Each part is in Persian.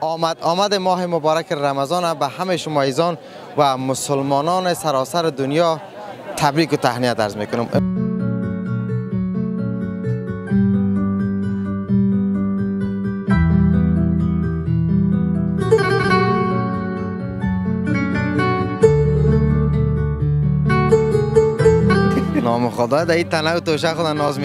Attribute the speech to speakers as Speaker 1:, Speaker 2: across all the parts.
Speaker 1: آمد آمد ماه مبارک رمضان به همه شما ایزان و مسلمانان سراسر دنیا تبریک و تهنیت عرض می‌کنم. نام خدا در این تنه و توشه خدا ناز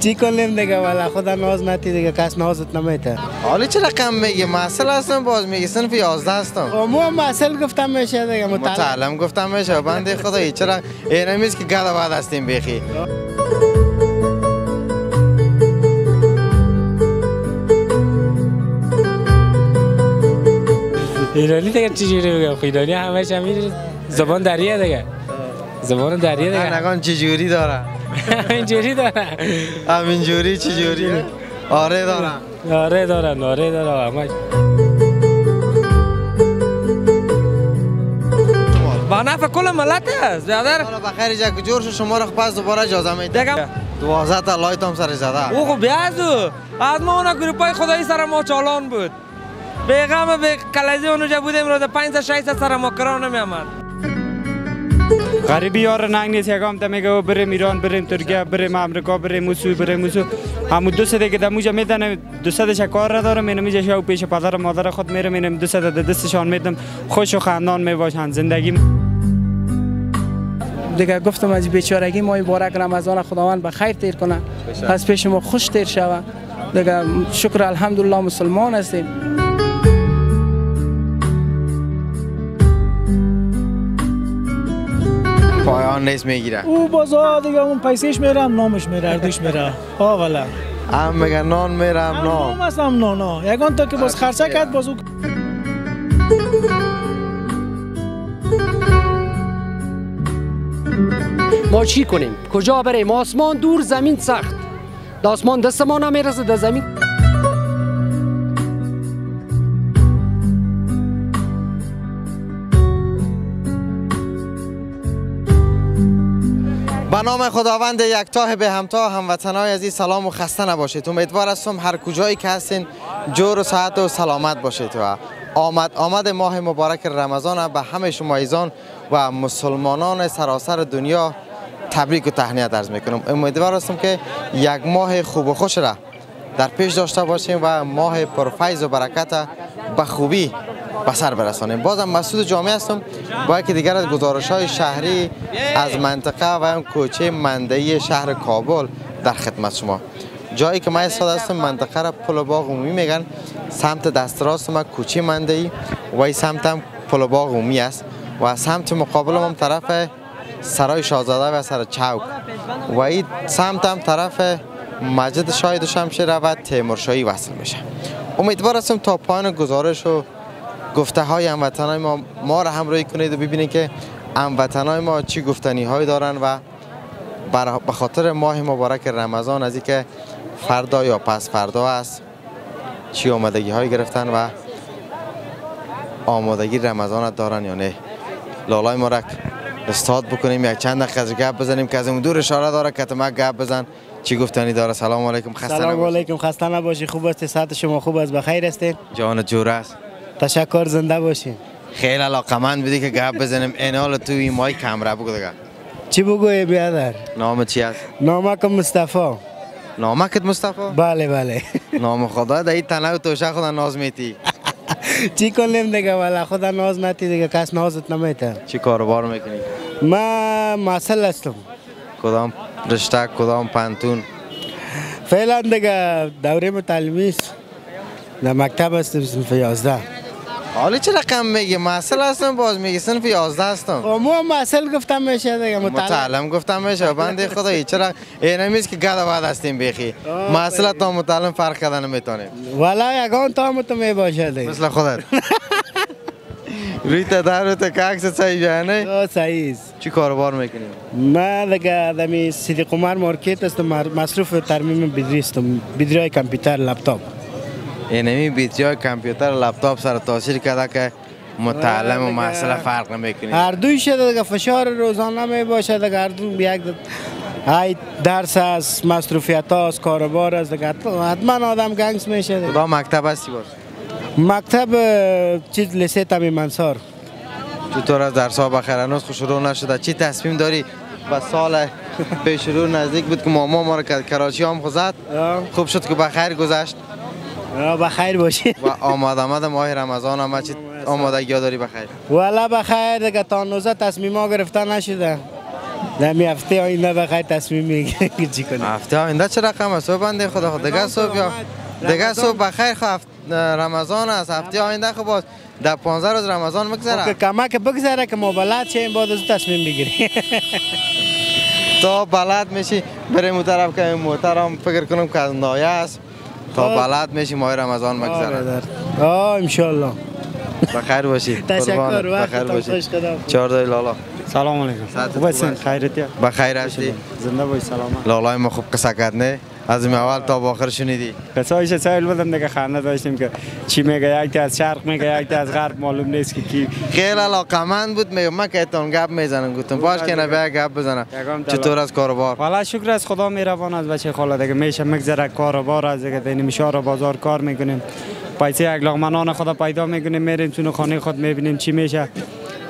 Speaker 2: چی کنیم دیگه والا خدا ناز نتی دیگه کس نازت نمیته
Speaker 1: حالا چرا کم میگی محصل هستم باز میگی صنف 11 هستم
Speaker 2: مو هم محصل گفتم میشه دیگه مطالعه
Speaker 1: متعلم گفتم میشه بنده خدا چرا این همیز که گدا بعد هستیم بیخی
Speaker 3: ایرانی دیگه چجوری بگم ایرانی همش همین زبان دریه دیگه زبان دریه دیگه
Speaker 1: نگان چجوری داره
Speaker 3: اینجوری داره
Speaker 1: همین جوری چجوری آره دارم.
Speaker 3: آره دارن آره دارن
Speaker 4: با نفع کل ملت است برادر.
Speaker 1: حالا بخیر جک جور شما رو پس دوباره اجازه میدم.
Speaker 4: دیگه
Speaker 1: 12 تا لایت هم سر زده.
Speaker 4: او خب بیازو از ما اون گروپای خدایی سر ما چالان بود. بیغم به کلیزی اونجا بودیم روز 5 6 سر ما کران نمی آمد
Speaker 5: ننگ نیست یکم تا میگه بریم ایران بریم ترکیه بریم امریکا بریم موسو بریم موسو. همو دو سده که دموجا میدن دو سدش کار ندارم اینو میجه شو پیش پدر و مادر خود میرم اینم دو سده ده دستشان میدم. خوش و خندان می‌باشن زندگی
Speaker 2: دیگه گفتم از بیچارگی ما مبارک رمضان خداوند به خیر تیر کنه. از پیش ما خوش تیر شوه. دیگه شکر الحمدلله مسلمان هستیم.
Speaker 1: پایان نیست می‌گیره
Speaker 6: او بازا دیگه اون پیسش میره هم نامش میره اردوش میره. ها والا.
Speaker 1: هم میگن نان میرم
Speaker 6: هم
Speaker 1: نام
Speaker 6: نام است هم نانا یگان تا که باز خرچه کرد باز او
Speaker 7: ما چی کنیم؟ کجا بریم؟ آسمان دور زمین سخت. د آسمان دست ما نمی‌رسه در زمین
Speaker 1: به نام خداوند یکتاه به همتا هموطنای عزیز سلام و خسته نباشید. امیدوار هستم هر کجایی که هستین جور و صحت و سلامت باشید و آمد آمد ماه مبارک رمضان به همه شما ایزان و مسلمانان سراسر دنیا تبریک و تهنیت عرض می‌کنم. امیدوار هستم که یک ماه خوب و خوش را در پیش داشته باشیم و ماه پرفیض و برکت به خوبی به سر برسانیم. بازم مسعود جامعه هستم با یکی دیگر از گزارش های شهری از منطقه و هم کوچه مندهی شهر کابل در خدمت شما. جایی که من استاد هستم منطقه را پل باغ عمومی میگن. سمت دست راست ما کوچه مندهی و این سمت هم پل باغ عمومی است و سمت مقابل هم طرف سرای شاهزاده و سر چوک. و این سمت هم طرف مسجد شاهد شمشیر و تیمورشاهی وصل میشه. امیدوار هستم تا پایان گزارش و گفته های هموطنای ما ما را همراهی کنید و ببینید که هموطنای ما چی گفتنی های دارن و به خاطر ماه مبارک رمضان از اینکه فردا یا پس فردا است چی آمادگی های گرفتن و آمادگی رمضان دارن یا نه. لالای ما را استاد بکنیم یک چند دقیقه از گپ بزنیم که از اون دور اشاره داره که تو ما گپ بزن چی گفتنی داره. سلام علیکم خسته
Speaker 2: سلام. علیکم خسته نباشی خوب است صحت شما خوب است؟ بخیر هستین؟
Speaker 1: جان جور است.
Speaker 2: تشکر زنده باشین.
Speaker 1: خیلی علاقمند بودی که گپ بزنیم. این حال تو این مای کمره بگو دیگه.
Speaker 2: چی بگوی بیادر
Speaker 1: نام چی است
Speaker 2: نامک مصطفی.
Speaker 1: نامکت مصطفی؟
Speaker 2: بله بله.
Speaker 1: نام خدا در این تنه و توشه خدا ناز میتی.
Speaker 2: چی کنیم دیگه؟ والا خدا ناز نتی دیگه کس نازت نمیته.
Speaker 1: چی کاروبار می‌کنی؟
Speaker 2: ما محصل هستم.
Speaker 1: کدام رشته کدام پنتون؟
Speaker 2: فعلا دیگه دوره متعلمی است. در مکتب هستم صنف 11
Speaker 1: حالا چه رقم میگی؟ محصل هستم باز میگی صنف 11 هستم.
Speaker 2: مو هم محصل گفتم میشه دیگه متعلم
Speaker 1: متعلم گفتم میشه. بنده خدا چرا؟ این همیز که گدا بعد هستیم بیخی. محصل تا متعلم فرق کردن نمی‌تونیم
Speaker 2: والا یگان تام تو می باشه دیگه.
Speaker 1: مثل خودت. روی تا رو تا که عکس صحیح جای نه
Speaker 2: آه، صحیح
Speaker 1: چی کاروبار می‌کنیم؟
Speaker 2: ما دیگه دمی صدیق عمر مارکت است مر- مصروف ترمیم بدری استم بدری کامپیوتر لپتاپ.
Speaker 1: اینمی بیتجای کامپیوتر لپتاپ سر تاثیر کرده که متعلم و
Speaker 2: دیگه.
Speaker 1: محصل فرق نمی‌کنیم
Speaker 2: هر دوی شده دیگه فشار روزانه می باشه دیگه هر دو یک های درس است مصروفیت است کاروبار است دیگه حتما آدم گنگس میشه دیگه.
Speaker 1: کدام مکتب هستی باز.
Speaker 5: مکتب چیز لیسه تامی منصور
Speaker 1: چطور از درس ها بخیر؟ هنوز خود شروع نشده. چی تصمیم داری؟ و سال پیش رو نزدیک بود که ماما ما رو کراچی هم خود خوب شد که بخیر گذشت.
Speaker 5: بخیر باشی.
Speaker 1: و آمد آمد ماه رمضان هم چی؟ آمادگی داری بخیر
Speaker 5: والا بخیر دیگه تا 19 تصمیم ها گرفته نشده. نمی هفته آینده بخیر تصمیم که چی کنیم؟
Speaker 1: هفته آینده چه رقم است؟ بنده خدا خود دیگه صبح یا دیگه صبح بخیر خب هفت- رمضان است. هفته آینده خب باز. در 15 روز رمضان
Speaker 5: که
Speaker 1: مگذره
Speaker 5: کمک بگذره که ما بلد شیم بعد از تصمیم بگیریم.
Speaker 1: تا بلد میشی بریم اون طرف که این محترم فکر کنم که از نایه است. تا
Speaker 5: خب.
Speaker 1: بلد میشی ماه رمضان مگذره
Speaker 5: آه انشالله
Speaker 1: بخیر باشی.
Speaker 5: تشکر. وقت
Speaker 1: بخیر
Speaker 5: خوش
Speaker 1: باشی چهار دای لالا.
Speaker 5: سلام علیکم. خوب هستین. خیرتی
Speaker 1: بخیر هستی؟
Speaker 5: زنده باشی سلامت.
Speaker 1: لالای ما خوب قصه کرد نه از اول تا آخر شنیدی.
Speaker 5: قصایش سایل بودم دیگه خنده داشتیم که چی میگه یک از شرق میگه یک از غرب معلوم نیست که کی.
Speaker 1: خیلی علاقمند بود میگم من که ایتان گپ می‌زنم گفتم باش که نبیا گپ بزنم. چطور از کاروبار؟
Speaker 5: والا شکر از خدا مهربان است بچه خاله دیگه. میشه مگذره کار و بار از دیگه. دینیم شهر بازار کار می‌کنیم. پیسه یک لغمنان خدا پیدا می‌کنیم. میریم تو خانه خود می‌بینیم چی میشه.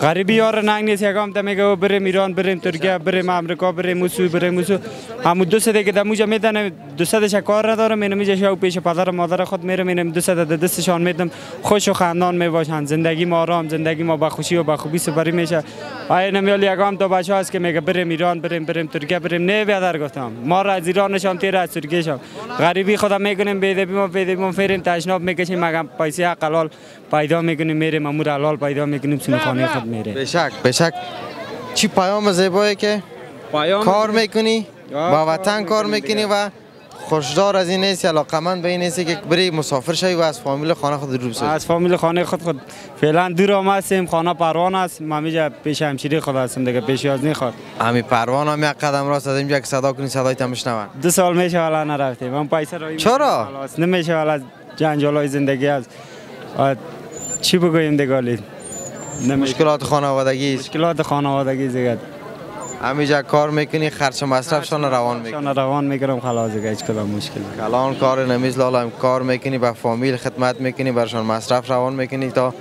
Speaker 5: غریبی یار ننگ نیست یکم تا میگه او بریم ایران بریم ترکیه بریم امریکا بریم موسو بریم موسو. همون دو سده که دموجا میدن دو سدش کار ندارم اینو میجه شو پیش پدر مادر خود میرم اینم دو سده ده دستشان میدم. خوش و خندان می‌باشن زندگی ما آرام زندگی ما با خوشی و با خوبی سپری میشه. آیا نمیال یکم تا بچه هست که میگه بریم ایران بریم بریم ترکیه بریم. نه بیادر گفتم. ما را از ایران نشان تیر از ترکیه شام غریبی خدا می‌کنیم بیده ما بیده ما فیریم تشناب می‌کشیم مگم پیسه حق حلال. پیدا می‌کنیم میریم امور حلال پیدا می‌کنیم سون خانه خود میریم
Speaker 1: بشک بشک. چی پیام زیبایی که کار می‌کنی؟ با وطن کار می‌کنی و خوشدار از این نیستی علاقمند به این نیستی که بری مسافر شوی و از فامیل خانه خود رو بسازی
Speaker 5: از فامیل خانه خود خود. فعلا دور آمد هستیم خانه پروان است. ما میجا پیش همشیری خود هستم دیگه پیش یاز نخواد
Speaker 1: همی پروان هم یک قدم راست از اینجا که صدا کنی صدای میشنون.
Speaker 5: دو سال میشه والا نرفتیم. من پیسه رو
Speaker 1: چرا؟
Speaker 5: خلاص نمیشه والا جنجال های زندگی است چی بگوییم دیگه ولی؟
Speaker 1: مشکلات خانوادگی
Speaker 5: مشکلات خانوادگی دیگه
Speaker 1: همیجا کار می‌کنی خرچ و مصرفشان روان می‌کنی
Speaker 5: شان روان می‌گیرم خلاص دیگه هیچ کدام مشکل.
Speaker 1: الان کار نمیز لالا کار می‌کنی به فامیل خدمت می‌کنی برشان مصرف روان می‌کنی تا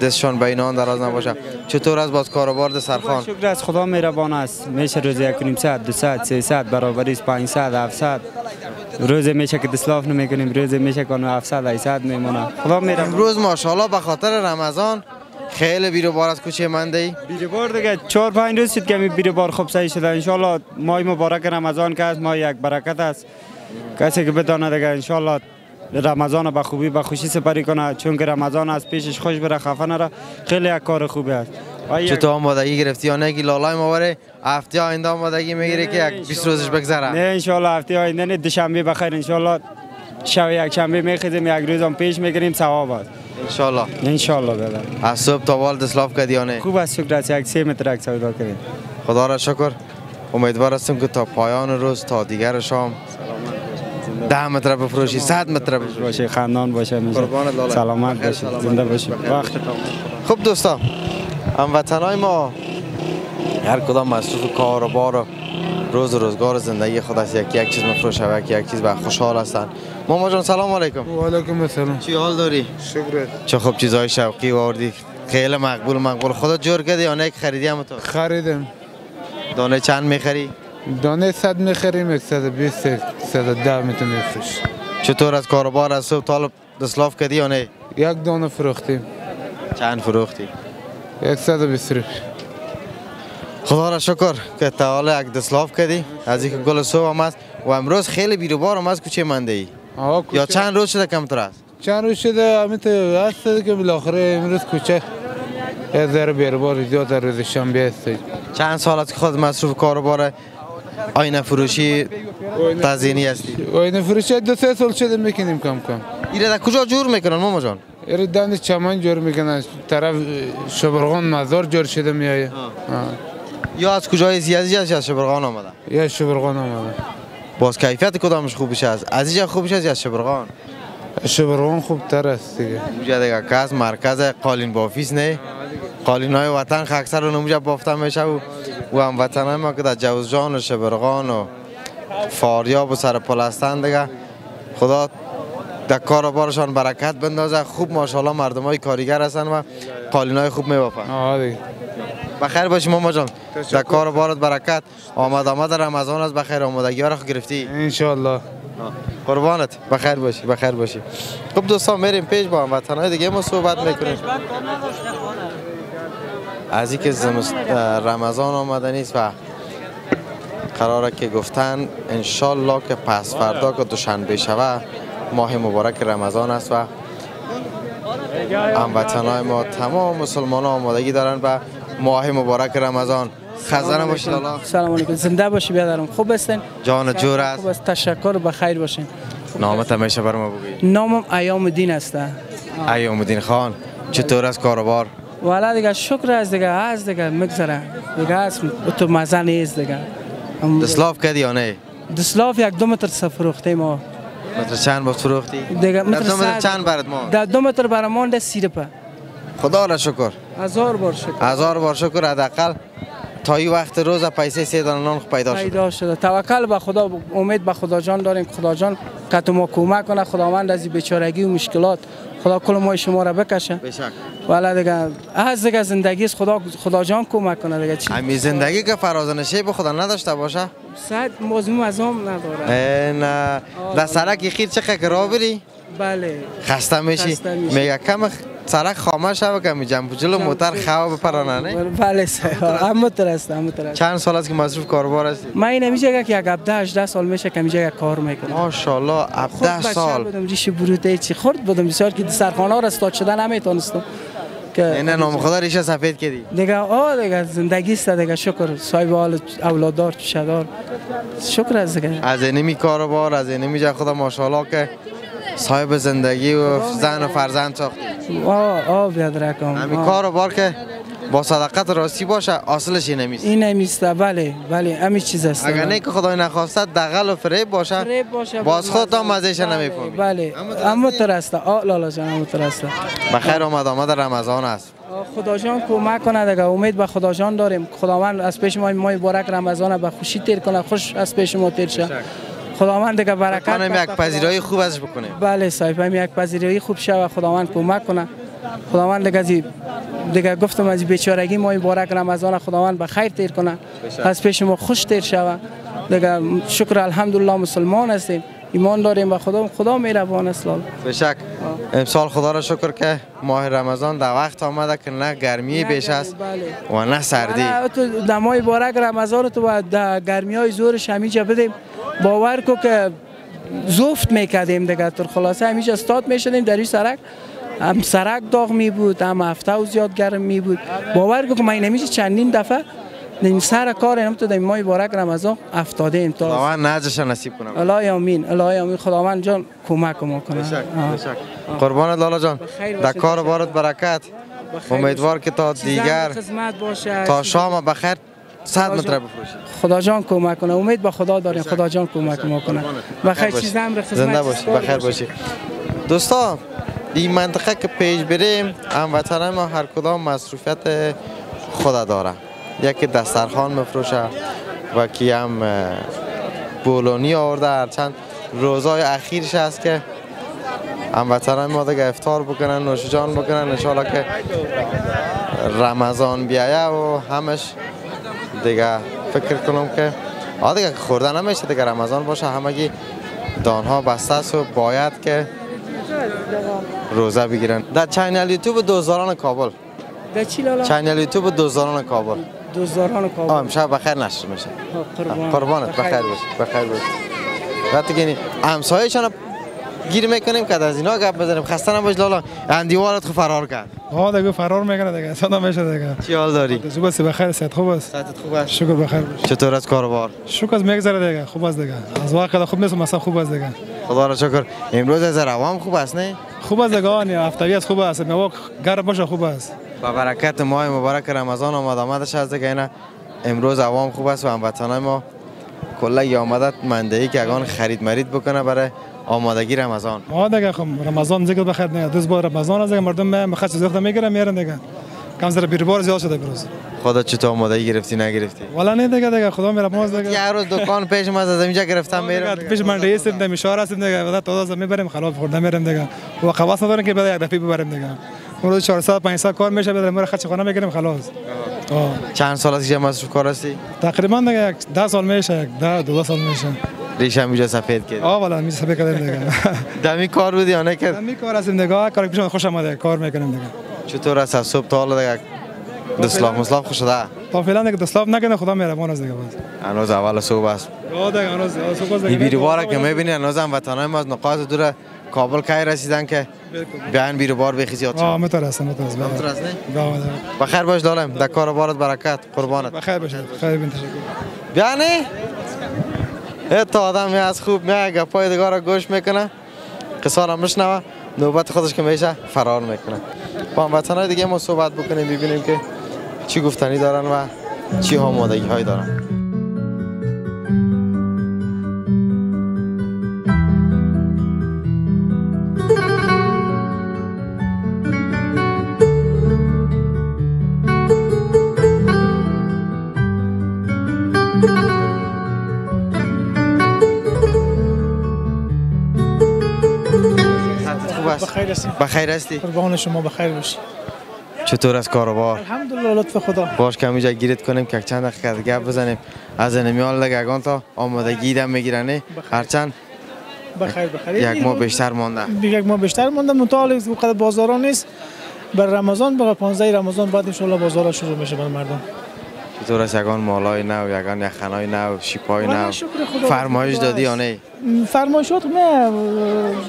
Speaker 1: دستشان به اینان دراز نباشه. چطور از باز کاروبار سرخان؟
Speaker 5: شکر از خدا مهربان است. میشه روز یک نیم ساعت دو ساعت سه ساعت برابری است. پنج ساعت هفت ساعت. روز میشه که دسلاف نمی‌کنیم. روز میشه که هفت ساعت هشت ساعت میمونه. خدا مهربان.
Speaker 1: امروز ماشاءالله به خاطر رمضان خیلی بیرو بار از کوچه منده ای
Speaker 5: بیری بار دیگه. چهار پنج روز شد که می بیری بار خوب صحیح شده. انشالله ماه مبارک رمضان که است. ماه یک برکت است. کسی که بدانه دیگه انشالله رمضان به خوبی به خوشی سپری کنه چون که رمضان است پیشش خوش بره خفه نره. خیلی یک کار خوبی است
Speaker 1: چطور آمادگی گرفتی یا نه؟ که لالای ما بره هفته آینده آمادگی می‌گیره که یک 20 روزش
Speaker 5: نه
Speaker 1: بگذره.
Speaker 5: انشالله هفته آینده نه دوشنبه بخیر انشالله شب یک شنبه میخیزیم یک روز هم پیش می‌گیریم ثواب است
Speaker 1: انشالله.
Speaker 5: انشالله بله.
Speaker 1: از صبح تا وال دسلاف کردی یا نه؟
Speaker 5: خوب است شکر است. یک سه متر یک سودا کردیم.
Speaker 1: خدا را شکر. امیدوار هستم که تا پایان روز تا دیگر شام. ده متر بفروشی صد متر بفروشی
Speaker 5: باشه خندان باشه. سلامت باشه زنده
Speaker 1: باشه.
Speaker 5: وقت
Speaker 1: خب دوستان هموطنای ما هر کدام مصروف کار و بار و روز و روزگار زندگی خود است یکی یک چیز مفروشه و یکی یک چیز و خوشحال هستن ماما جان سلام علیکم.
Speaker 8: و علیکم السلام.
Speaker 1: چی حال داری؟
Speaker 8: شکر
Speaker 1: چه خوب چیزای شوقی آوردی. خیلی مقبول مقبول. خودت جور کردی یا نه؟ که خریدی هم تو
Speaker 8: خریدم.
Speaker 1: دانه چند می‌خری؟
Speaker 8: دانه صد می‌خریم 120 110 میتون میفروش
Speaker 1: چطور از کاروبار از صبح طالب دسلاف کردی یا نه؟
Speaker 8: یک دانه فروختیم.
Speaker 1: چند فروختی
Speaker 8: 120 روپیه
Speaker 1: خدا را شکر که تا حالا یک دسلاف کردی. از اینکه گل صبح هم است و امروز خیلی بیروبار هم از کوچه منده ای؟ یا چند روز شده کمتر است؟
Speaker 8: چند روز شده امیت هست که بالاخره امروز کوچه. یه ذره بیربار زیاد روز شنبه است.
Speaker 1: چند سال است که خود مصروف کاروبار آینه فروشی تزینی هستی؟
Speaker 8: و این فروشه دو سه سال شده می‌کنیم کم کم.
Speaker 1: ایره در کجا جور می‌کنن ماما جان؟
Speaker 8: ایره دند چمن جور می‌کنن. طرف شبرغان مزار جور شده میایه
Speaker 1: یا از کجای زیادی از از شبرغان آمده؟
Speaker 8: یا شبرغان آمده.
Speaker 1: باز کیفیت کدامش خوبش است از اینجا خوبش است یا شبرغان؟
Speaker 8: شبرغان خوب تر است دیگه.
Speaker 1: اونجا دیگه کس مرکز قالین بافیس نه؟ قالین های وطن اکثر اونجا بافته میشه و و هم وطن های ما که در جوزجان و شبرغان و فاریاب و سر پل هستن دیگه. خدا در کار و بارشان برکت بندازه. خوب ماشاءالله مردم های کاریگر هستن و قالین های خوب میبافن.
Speaker 8: آه دیگه
Speaker 1: بخیر باشی ماما جان. در کار و بارت برکت. آمد آمد. رمضان است. بخیر. آمادگی ها را خود گرفتی
Speaker 8: انشالله
Speaker 1: قربانت. بخیر باشی بخیر باشی. خب دوستان میریم پیش با هموطنهای دیگه ما صحبت می‌کنیم. از اینکه زمست... رمضان آمده نیست و قراره که گفتن انشالله که پس فردا که دوشنبه شوه ماه مبارک رمضان است و هموطنهای ما تمام مسلمان آمادگی دارن به ماه مبارک رمضان. خزانه باشید الله
Speaker 9: سلام علیکم. زنده باشی بیادرم. خوب هستین؟
Speaker 1: جان جور
Speaker 9: خوب
Speaker 1: است.
Speaker 9: است تشکر بخیر باشین.
Speaker 1: نامت همیشه بر ما بگویید.
Speaker 9: نامم ایام الدین است.
Speaker 1: ایام الدین خان چطور است کاروبار؟
Speaker 9: والا دیگه شکر است دیگه از دیگه میگذره. دیگه است تو مزه نیست دیگه.
Speaker 1: دسلاف کردی یا نه؟
Speaker 9: دسلاف یک دو متر سفروخته ما.
Speaker 1: متر چند با فروختی؟
Speaker 9: دیگه متر
Speaker 1: دو متر چند برات ما
Speaker 9: در دو متر برمان ده سیرپه
Speaker 1: خدا را شکر.
Speaker 9: هزار بار شکر.
Speaker 1: هزار بار شکر حداقل تا این وقت روز پیسه سه دانه نان پیدا شد
Speaker 9: پیدا شده. توکل به خدا امید به خدا جان داریم. خدا جان که ما کمک کنه. خداوند از بیچارگی و مشکلات خدا کل ما شما را بکشه.
Speaker 1: بشک.
Speaker 9: والا دیگه از دیگه زندگی خدا خدا جان کمک کنه دیگه. چی؟
Speaker 1: همین زندگی که فرازنشی به خدا نداشته باشه؟
Speaker 9: صد مزموم از هم نداره.
Speaker 1: نه. در سرک خیر چه که راه بری؟
Speaker 9: بله.
Speaker 1: خسته میشی؟
Speaker 9: خسته میشی.
Speaker 1: میگه کم سرک خاموش شوه که می جنب جلو موتر خواه بپرانه نه؟
Speaker 9: بله صحیح همه تر است همه تر است.
Speaker 1: چند سال است که مصروف کاربار هستی؟
Speaker 9: من این همیشه که یک 17 18 سال میشه که همیشه یک کار می‌کنم.
Speaker 1: ماشاءالله
Speaker 9: خود
Speaker 1: 17
Speaker 9: بچه
Speaker 1: سال.
Speaker 9: بودم ریش بروته چی خورد بودم بسیار که سرخانه را استاد شده نمی‌تونستم که
Speaker 1: نه نام خدا ریشه سفید کردی.
Speaker 9: دیگه آه دیگه زندگی است دیگه شکر. صاحب حال اولاددار چشدار شکر از دیگه.
Speaker 1: از اینمی کاربار از اینمی جا خدا ماشاءالله که صاحب زندگی و زن و فرزند ساختی
Speaker 9: بیاد رکم
Speaker 1: همین
Speaker 9: آه.
Speaker 1: کاربار که با صداقت راستی باشه اصلش این نمیست.
Speaker 9: این همیسته بله بله همین چیز است.
Speaker 1: اگر نه که خدای نخواسته دغل و فریب باشه.
Speaker 9: فریب باشه
Speaker 1: باز خودت هم
Speaker 9: مزه.
Speaker 1: مزهش
Speaker 9: بله،
Speaker 1: نمی‌فهمی.
Speaker 9: بله همه تر است آه لالا جان همه تر است
Speaker 1: بخیر آمد آمد رمضان است.
Speaker 9: خدا جان کمک کنه دیگه امید به خدا جان داریم. خداوند از پیش ما ماه مبارک رمضان به خوشی تیر کنه خوش از پیش ما تیر شه. خداوند دیگه برکت
Speaker 1: کنم
Speaker 9: بده.
Speaker 1: یک پذیرایی خوب ازش بکنیم.
Speaker 9: بله صاحب هم یک پذیرایی خوب شوه خداوند کمک کنه. خداوند دیگه دیگه گفتم از بیچارگی ما مبارک رمضان خداوند به خیر تیر کنه. از پیش ما خوش تیر شوه دیگه شکر الحمدلله مسلمان هستیم. ایمان داریم به خدا خدا مهربان است لالا.
Speaker 1: به شک امسال خدا را شکر که ماه رمضان در وقت آمده که نه گرمی بیش است
Speaker 9: بله.
Speaker 1: و نه سردی.
Speaker 9: حالا تو دمای بارک رمضان تو باید در گرمی های زورش همیجا بدیم. باور کو که زفت می‌کردیم دیگه. تر خلاصه همیشه استاد می‌شدیم در این سرک. هم سرک داغ می بود هم هفته و زیاد گرم می بود باور کو که من همیشه چندین دفعه نیم سر کار هم تو در ماه بارک رمضان افتاده ایم تا
Speaker 1: خداوند نجش نصیب کنم.
Speaker 9: الهی امین الهی امین خداوند جان کمک ما کنه. آه.
Speaker 1: قربانت لالا جان. در. کار بارت برکت. امیدوار که تا دیگر تا شام بخیر صد
Speaker 9: خدا
Speaker 1: متر. بفروشید.
Speaker 9: خدا جان کمک کنه. امید به خدا داریم. خدا جان کمک ما کنه. بخیر. چیزا هم خدمت
Speaker 1: زنده باشی بخیر باشی دوستا این منطقه که پیش بریم هموطنان ما هر کدام مصروفیت خود داره یکی دسترخوان مفروشه و کی هم بولونی آورده. هرچند روزای اخیرش هست که هموطنان ما دیگه افطار بکنن نوش جان بکنن انشالله که رمضان بیایه و همش دیگه فکر کنم که آه دیگه خوردن نمیشه دیگه رمضان باشه همگی دانها بسته است و باید که روزه بگیرن. در چینل یوتیوب دوزاران کابل.
Speaker 9: در چی لالا؟
Speaker 1: چینل یوتیوب دوزاران کابل.
Speaker 9: دوزاران
Speaker 1: آه
Speaker 9: کابل
Speaker 1: امشب بخیر نشر میشه
Speaker 9: قربان.
Speaker 1: قربانت بخیر باش. بخیر باش. وقتی که همسایه‌شان گیر می‌کنیم که از اینا گپ بزنیم. خسته نباش لالا. اندیوالت خو فرار کرد.
Speaker 6: ها دیگه فرار می‌کنه دیگه صدا میشه دیگه
Speaker 1: چی حال داری؟
Speaker 6: صبح سی بخیر صحت خوب است
Speaker 1: صحتت خوب است
Speaker 6: شکر بخیر باش.
Speaker 1: چطور از کاروبار؟
Speaker 6: شکر از میگذره دیگه خوب است دیگه از وقت خوب نیست مثلا خوب است دیگه
Speaker 1: خدا را شکر. امروز از روام خوب است نه؟
Speaker 6: خوب است دیگه هفتگی است خوب است. میوه گرم باشه خوب است.
Speaker 1: با برکت ماه مبارک رمضان آمد. آمدش از دیگه. اینا امروز عوام خوب است و هموطنان ما. کلا ی آمدت مندهی که اگان خرید مرید بکنه برای آمادگی رمضان.
Speaker 6: ما دیگه خب رمضان ذکر بخیر نه. دوز بار رمضان دیگه مردم بخش زخت می‌گیرن میارن دیگه. کم زیر بیروبار زیاد شده بروز
Speaker 1: خودت چطور آمادگی گرفتی نگرفتی؟
Speaker 6: والا نه دیگه دیگه. خدا میره ماز دیگه
Speaker 1: یه روز دکان پیش ما از اینجا گرفتم میرم
Speaker 6: پیش من رئیس دم اشاره هستیم دیگه. بعد تازه می‌بریم خلاص خورده میریم دیگه. و خواص ندارن که بعد یک دفعه ببریم دیگه. اون روز 400 500 کار میشه بعد ما خرج خانه می‌گیریم خلاص. آه.
Speaker 1: چند سال است که مصرف کار هستی؟
Speaker 6: تقریبا دیگه یک 10 سال میشه یک 10 12 سال میشه.
Speaker 1: ریشم اینجا سفید کرد.
Speaker 6: آه والا می سبب کردیم دیگه.
Speaker 1: دمی کار بودی یا نه که
Speaker 6: می کار هستیم دیگه. کار پیش خوش آمده کار می‌کنیم دیگه.
Speaker 1: چطور است از صبح تا حالا دیگه؟ دسلاف مسلاف خوش شده
Speaker 6: تا فعلا دیگه دسلاف نکنه خدا مهربان است دیگه باز.
Speaker 1: هنوز اول صبح است.
Speaker 6: آه دیگه هنوز صبح
Speaker 1: این بیروبار که می‌بینی هنوز هم وطنهای ما از نقاط دور کابل کی رسیدن که بیان بیروبار بخی زیاد
Speaker 6: آه
Speaker 1: شد
Speaker 6: مترسم مترسم
Speaker 1: همطور است نه؟
Speaker 6: بله.
Speaker 1: بخیر باش دارم در کار بارت برکت. قربانت.
Speaker 6: بخیر باشید خیلی بین تشکر.
Speaker 1: بیانی تا آدم می از خوب می گپای دیگه را گوش می‌کنه. قصار هم میشنوه. نوبت خودش که میشه فرار می‌کنه. با هموطن های دیگه ما صحبت بکنیم ببینیم که چی گفتنی دارن و چی آمادگی های دارن. است
Speaker 6: بخیر
Speaker 1: هستی؟
Speaker 6: قربان شما بخیر باشید
Speaker 1: چطور از کاروبار
Speaker 6: الحمدلله لطف خدا.
Speaker 1: باش که اینجا گیرت کنیم که چند دقیقه گپ بزنیم. از انمیال لگه اگان تا آمادگی دم میگیرنه. هرچند
Speaker 6: بخیر بخیر.
Speaker 1: یک ماه بیشتر مانده.
Speaker 6: یک ماه بیشتر مونده مطال قدر بازارا نیست. بر رمضان بر 15 رمضان بعد ان بازارا شروع میشه بر مردم.
Speaker 1: چطور است یگان مالای نو یگان یخنای نو شیپای نو. فرمایش دادی یا. نه؟
Speaker 6: فرمایشات نه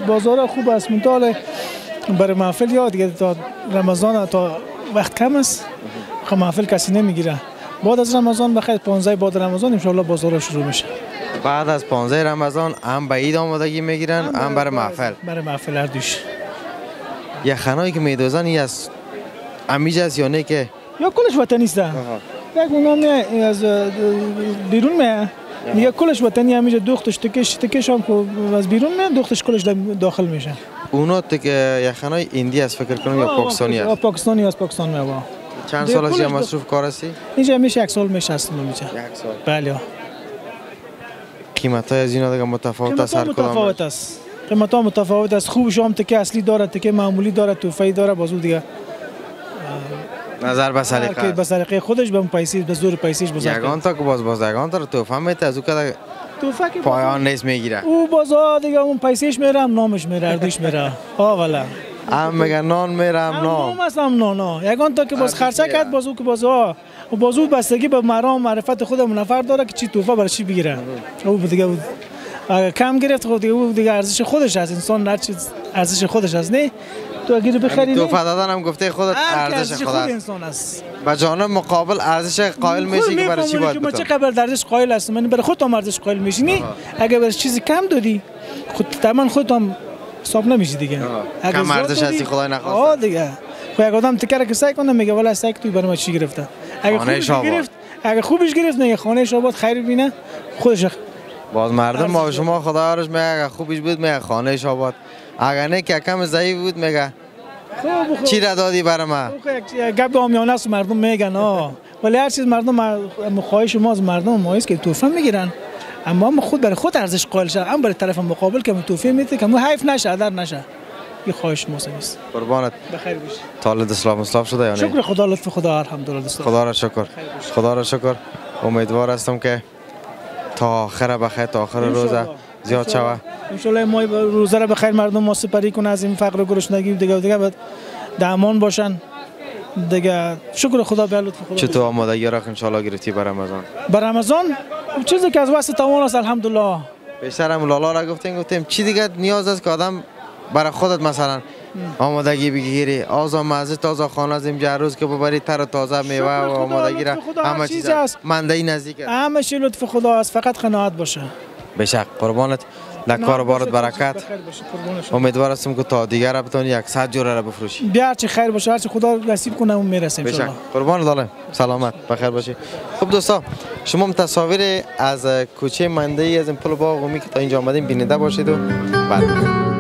Speaker 6: بازار خوب است. مطال برای محفل یا دیگه تا رمضان تا وقت کم است. خب محفل کسی نمی‌گیره. بعد از رمضان بخیر 15 بعد رمضان ان شاء بازارا شروع میشه.
Speaker 1: بعد از 15 رمضان هم به عید آمادگی می‌گیرن هم برای محفل.
Speaker 6: برای محفل هر دوش.
Speaker 1: یخنایی که میدوزن این از امیج است یا نه که؟
Speaker 6: یا کلش وطنی است. یک اونا می از بیرون می میگه کلش وطنی همیشه دوختش تکش تکش هم که از بیرون می دوختش کلش داخل میشه.
Speaker 1: اونا که یخنای ایندی است فکر کنم یا پاکستانی است
Speaker 6: پاکستانی از پاکستان می با
Speaker 1: چند سال است یا
Speaker 6: کلش
Speaker 1: مصروف کار هستی؟
Speaker 6: اینجا میشه یک سال میشه هستم اینجا
Speaker 1: یک سال.
Speaker 6: بله.
Speaker 1: قیمت های از اینا دیگه متفاوت است هر کدام
Speaker 6: متفاوت است. قیمت ها متفاوت است. خوبش هم تکه اصلی داره تکه معمولی داره توفی داره بازو دیگه.
Speaker 1: نظر به سلیقه.
Speaker 6: به سلیقه خودش به پیسی به زور پیسیش بزرگ
Speaker 1: یگان تا که باز باز یگان تا توفه میته از او که
Speaker 6: توفه که
Speaker 1: پایان نیست می‌گیره.
Speaker 6: او بازا دیگه اون پیسیش میره هم نامش میره اردوش میره. ها والا.
Speaker 1: هم میگن نان میره هم
Speaker 6: هم
Speaker 1: نام.
Speaker 6: نام است هم نانا یگان تا که باز خرچه. کرد باز او که باز ها و باز او بستگی به مرام معرفت خود منفر داره که چی توفه برای چی بگیره. او دیگه او اگه کم گرفت خود دیگه او دیگه ارزش خودش هست انسان هر چیز ارزش خودش هست نه تو اگه بخری
Speaker 1: توفه دادن هم گفته خودت ارزش
Speaker 6: ارزش
Speaker 1: خود
Speaker 6: انسان است.
Speaker 1: به جانب مقابل ارزش قائل میشی که برای چی باید
Speaker 6: ما
Speaker 1: بتون
Speaker 6: چقدر ارزش قائل هستم من برای خودت هم ارزش قائل میشی نه اگه برای چیزی کم دادی خود تمام خودت هم حساب نمیشی دیگه.
Speaker 1: کم ارزش هستی خدای نخواسته.
Speaker 6: آه دیگه. خب یک آدم تکر که سعی کنه میگه والا سعی توی برای ما چی گرفته؟ اگه خوبش
Speaker 1: شاباد.
Speaker 6: گرفت اگه خوبش گرفت میگه خانه شاباد خیر بینه خودش
Speaker 1: باز مردم ما
Speaker 6: ارزش
Speaker 1: شما خدا یارش میگه خوبش بود میگه خانه آباد اگر نه که کم ضعیف بود میگه.
Speaker 6: خوب خوب
Speaker 1: چی را دادی برای ما؟
Speaker 6: گپ آمیانه است مردم میگن آه. ولی هر چیز مردم خواهش ما از مردم ما است که توفه می‌گیرن. اما ما خود برای خود ارزش قائل شد هم برای طرف مقابل که توفه میده که حیف نشه ادر نشه. این خواهش ما است.
Speaker 1: قربانت.
Speaker 6: بخیر باشی.
Speaker 1: طالب اسلام اسلام شده یا
Speaker 6: شکر خدا لطف خدا الحمدلله.
Speaker 1: خدا را شکر. خدا را شکر. امیدوار هستم که تا آخر بخیر تا آخر روزه. زیاد شوه.
Speaker 6: ان ما روزه را بخیر مردم ما سپری کنه از این فقر و گرسنگی دیگه دیگه. بعد در امان باشن. دیگه شکر خدا به لطف خدا
Speaker 1: چطور آمادگی را انشالله گرفتی برای رمضان؟
Speaker 6: بر رمضان چیزی که از واسه توان است الحمدلله.
Speaker 1: بیشتر هم لالا را گفتیم گفتیم چی دیگه نیاز است که آدم برای خودت مثلا آمادگی بگیری. آزا مزه تازه خانه از اینجا روز که ببری تر و تازه میوه و آمادگی را همه
Speaker 6: چیز هست.
Speaker 1: منده نزدیک است.
Speaker 6: همه چی لطف خدا است. فقط قناعت باشه.
Speaker 1: بشک قربانت. در کار و بارت برکت. امیدوار هستم که تا دیگر را بتونی یک صد جوره را بفروشی.
Speaker 6: بیا هرچی خیر باشه هرچی خدا نصیب کنه اون می‌رسه
Speaker 1: بشک
Speaker 6: انشالله
Speaker 1: قربان دارم سلامت. بخیر باشی خب دوستا شما تصاویر از کوچه منده ای از این پل باغ عمومی که تا اینجا آمدیم بیننده باشید و بعد.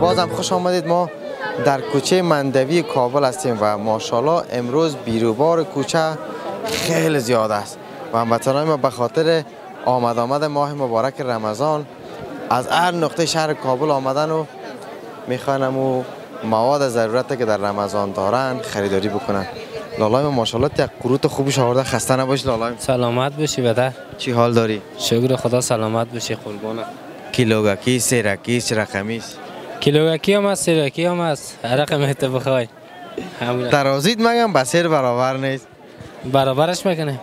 Speaker 1: بازم خوش آمدید. ما در کوچه مندوی کابل هستیم و ماشاءالله امروز بیروبار کوچه خیلی زیاد است. و هموطنان ما به خاطر آمد آمد ماه مبارک رمضان از هر نقطه شهر کابل آمدن و می‌خوان و مواد ضرورت که در رمضان دارن خریداری بکنن. لالای ما ماشاءالله یک قروت خوبش آورده خسته نباش لالای.
Speaker 3: سلامت باشی بده.
Speaker 1: چی حال داری؟
Speaker 3: شکر خدا سلامت باشی قربانه
Speaker 1: کیلوگکی سیرکی رقمیس
Speaker 3: کیلوگکی هم هست سیرکی هم هست. هر رقم تو بخوای
Speaker 1: ترازید مگم به سیر برابر نیست.
Speaker 3: برابرش می‌کنه.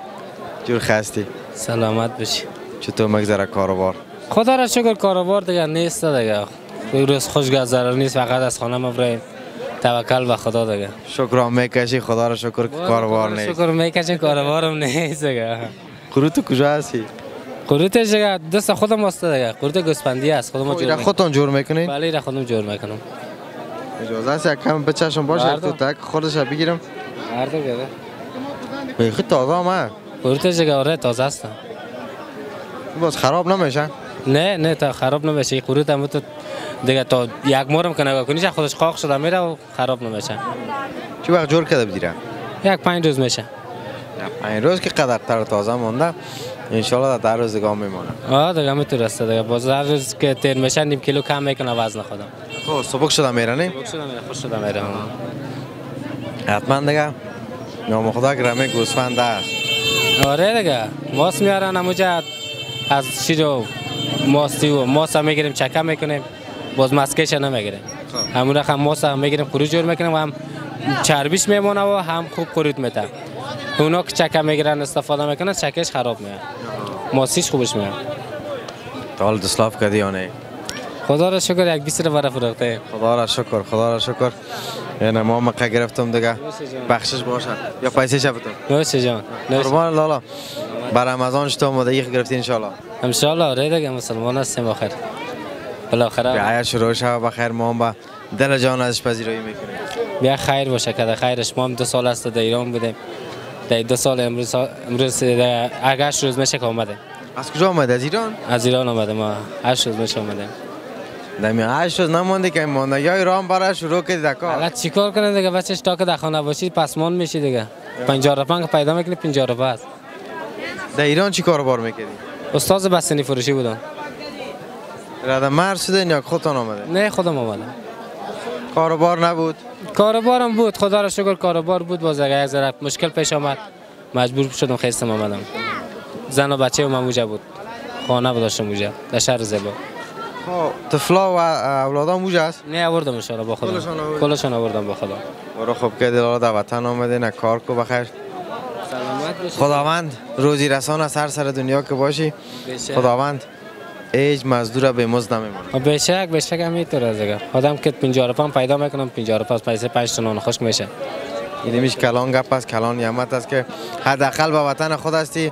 Speaker 1: جور خستی.
Speaker 3: سلامت باشی.
Speaker 1: چطور مگذره کاروبار؟
Speaker 3: خدا را شکر کاروبار دیگه نیست دیگه. روز خوش گذرانی نیست فقط از خانه ما برای توکل به خدا دیگه.
Speaker 1: شکران می‌کشی خدا را شکر کاروبار نیست.
Speaker 3: شکر می‌کشم کاروبارم نیست دیگه.
Speaker 1: قروت کجا هستی؟
Speaker 3: قروتش دیگه دست خودم هست دیگه. قروت گوسفندی است خودم جور
Speaker 1: ایره
Speaker 3: می‌کنم.
Speaker 1: خودتون جور می‌کنین
Speaker 3: بله ایره خودم جور می‌کنم.
Speaker 1: اجازه است یک کم بچشم باشه. تو تک خودش را بگیرم.
Speaker 3: هر دو گره
Speaker 1: بیخی تازه آمد
Speaker 3: قروتش دیگه آره تازه است
Speaker 1: باز خراب نمیشه؟
Speaker 3: نه نه تا خراب نمیشه. قروت هم تو دیگه تا یک مورم که نگاه کنیش خودش خاک شده میره و خراب نمیشه.
Speaker 1: چی وقت جور کرده بدیره
Speaker 3: یک پنج روز میشه.
Speaker 1: این روز که قدر تر و تازه مونده انشالله در روز دیگه هم میمونه.
Speaker 3: آه دیگه می‌تونه رسته دیگه باز هر روز که تیر میشه نیم کیلو کم می‌کنه وزن خودم
Speaker 1: خب سبک شده میره نه
Speaker 3: خوش شده میره خوش شده میره
Speaker 1: حتما دیگه. نام خدا گرمه گوسفند است.
Speaker 3: آره دیگه. ماست میارن اموجا از شیر و ماستی و ماست هم می‌گیریم چکه می‌کنیم. باز مسکش نمی‌گیریم. همون رقم ماست هم می‌گیریم جور می‌کنیم و هم چربیش میمونه و هم خوب قروت میده. اونا که چکه می‌گیرن استفاده می‌کنن چکش خراب میاد. ماستیش خوبش میاد.
Speaker 1: تا حال دسلاف کردی یا نه؟
Speaker 3: خدا را شکر یک بیست رو برای فروخته.
Speaker 1: خدا را شکر خدا را شکر. یعنی ما مقه گرفتم دیگه. بخشش باشه. یا پیسه شفتم.
Speaker 3: نوش جان. نوش
Speaker 1: قربان لالا. بر رمضان شما آمادگی گرفتی انشالله
Speaker 3: انشالله آره دیگه مسلمان هستیم آخر بالاخره
Speaker 1: بیا شروع شد بخیر ما هم به دل جان ازش پذیرایی می‌کنیم.
Speaker 3: بیا خیر باشه که خیرش. ما هم دو سال است در ایران بودیم. در دو سال امروز امروز در هشت روز میشه که آمده
Speaker 1: از کجا آمده از ایران؟
Speaker 3: از ایران آمده ما. هشت روز میشه آمده
Speaker 1: دمی هشت روز نمونده که مانده یا ایران برای شروع کردی
Speaker 3: حالا
Speaker 1: دکار
Speaker 3: چیکار کنه دیگه؟ بچهش تا که در خانه باشی پسمان میشی دیگه. 50 روپا که پیدا می‌کنی 50 روپا است
Speaker 1: در ایران چی کاربار می‌کردی؟
Speaker 3: استاد بستنی فروشی بودم.
Speaker 1: رد مرز شده یا خودتان آمده
Speaker 3: نه خودم آمدم
Speaker 1: کاروبار نبود؟
Speaker 3: کاروبارم بود. خدا را شکر کاروبار بود. باز اگه یک ذره مشکل پیش آمد. مجبور شدم خستم آمدم زن و بچه و موجه بود. خانه بود داشتم موجه. در شهر زیبا.
Speaker 1: خب طفلا و اولادا موجه است؟
Speaker 3: نه آوردم الله با خودم
Speaker 1: کلشان
Speaker 3: آوردم با خودم
Speaker 1: برو خوب کردی لالا در وطن آمده نه کار کو بخیر. خداوند روزی رسان از هر سر دنیا که باشی. خداوند هیچ مزدور به مزد نمیمونه.
Speaker 3: به شک به شک هم می‌تونه دیگه. آدم که 50 روپا هم پیدا می‌کنم 50 روپا از پیسه 5 تا نان خوش میشه.
Speaker 1: این میش کلان گپ است کلان یمت است که حداقل به وطن خود هستی